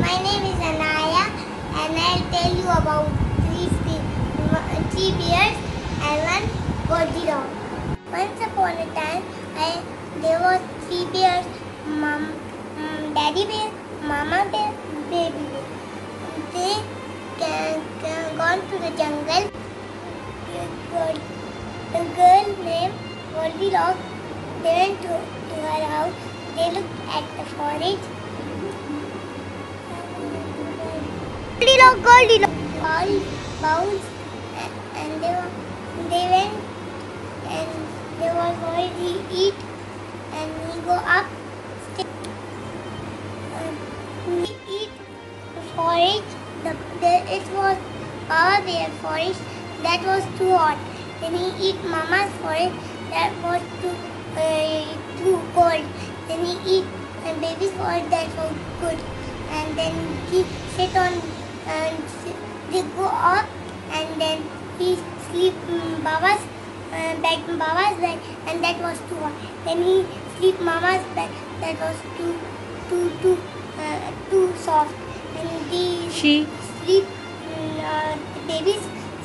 My name is Anaya and I'll tell you about three, three bears and one dog. Once upon a time, I, there were three bears, mom, um, daddy bear, mama bear, baby bear. They can, can gone to the jungle. The girl named Goldilocks, they went to, to her house. They looked at the forest. Goldilocks, Goldilocks. All bowls and they, were, they went and they were going to eat and we go up. We eat forage. The, the, it was our bear forage that was too hot. Then he eat mama's forage that was too uh, too cold. Then he eat and baby's forage that was good. And then he sit on and they go up and then he sleep um, Baba's uh, bed, Baba's bed, and that was too hot. Then he sleep Mama's bed, that was too too too uh, too soft. And he She sleep um, uh, baby's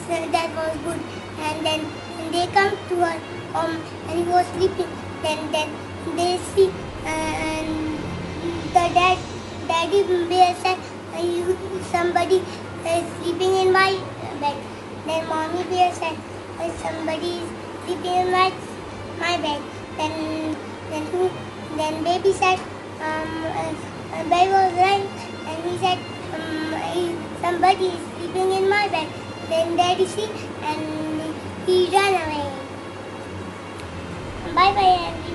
so that was good. And then they come to her home and he was sleeping. Then then they see uh, and the dad daddy bear somebody is sleeping in my bed. Then mommy bear said uh, somebody is sleeping in my my bed. Then then who then baby said um uh, baby was right and he said um, somebody is sleeping in my bed. Then daddy see and he ran away. Bye bye.